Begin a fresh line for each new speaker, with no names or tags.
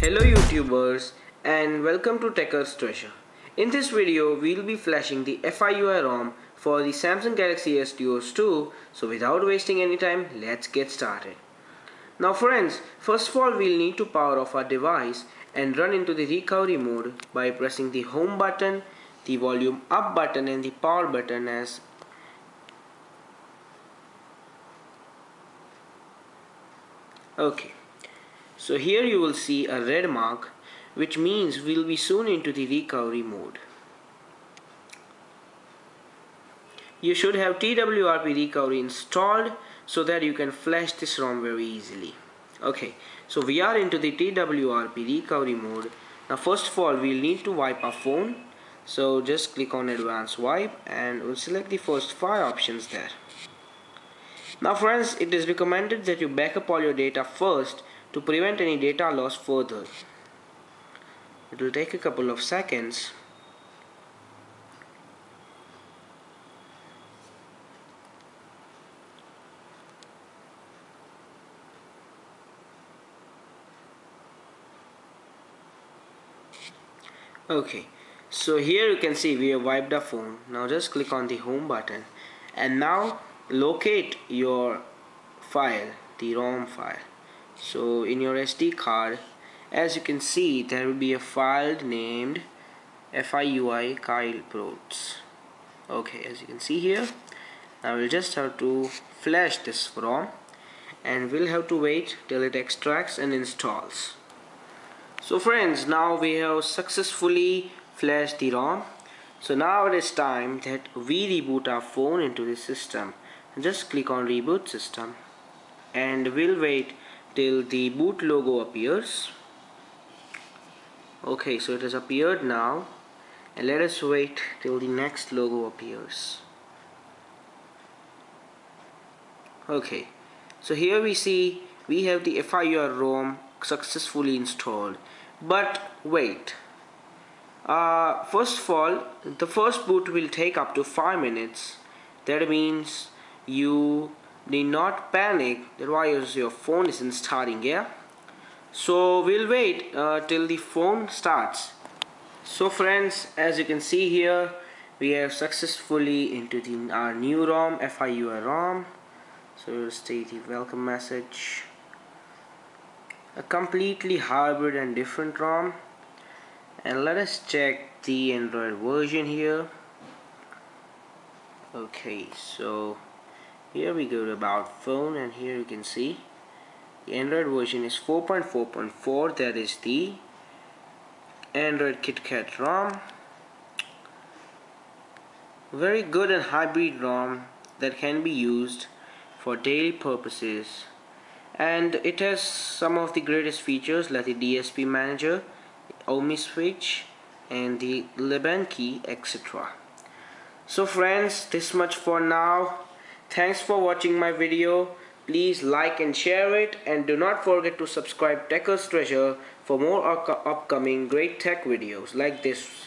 YouTubers and welcome to Techers Treasure. In this video we'll be flashing the FIUI ROM for the Samsung Galaxy S Duos 2 so without wasting any time let's get started. Now friends first of all we'll need to power off our device and run into the recovery mode by pressing the home button, the volume up button and the power button as okay so here you will see a red mark which means we'll be soon into the recovery mode. You should have TWRP recovery installed so that you can flash this ROM very easily. Okay, so we are into the TWRP recovery mode. Now first of all we'll need to wipe our phone. So just click on advanced wipe and we'll select the first five options there. Now friends, it is recommended that you backup all your data first to prevent any data loss further. It will take a couple of seconds. Okay, so here you can see we have wiped the phone. Now just click on the home button and now locate your file, the ROM file so in your SD card as you can see there will be a file named FIUI kyleprods okay as you can see here now we'll just have to flash this ROM and we'll have to wait till it extracts and installs. So friends now we have successfully flashed the ROM. So now it is time that we reboot our phone into the system. Just click on reboot system and we'll wait till the boot logo appears. Okay so it has appeared now. And let us wait till the next logo appears. Okay so here we see we have the FIUI ROM successfully installed. But wait. Uh, first of all the first boot will take up to 5 minutes. That means you need not panic. That why your phone isn't starting yeah? So we'll wait uh, till the phone starts. So friends as you can see here we have successfully into the our new ROM FIUI ROM. So we'll the welcome message. A completely hybrid and different ROM. And let us check the Android version here. Okay so here we go to about phone and here you can see. The Android version is 4.4.4 that is the Android KitKat ROM. Very good and hybrid ROM that can be used for daily purposes. And it has some of the greatest features like the DSP manager OmniSwitch and the Leban key etc so friends this much for now Thanks for watching my video. Please like and share it and do not forget to subscribe Techers Treasure for more upcoming great tech videos like this.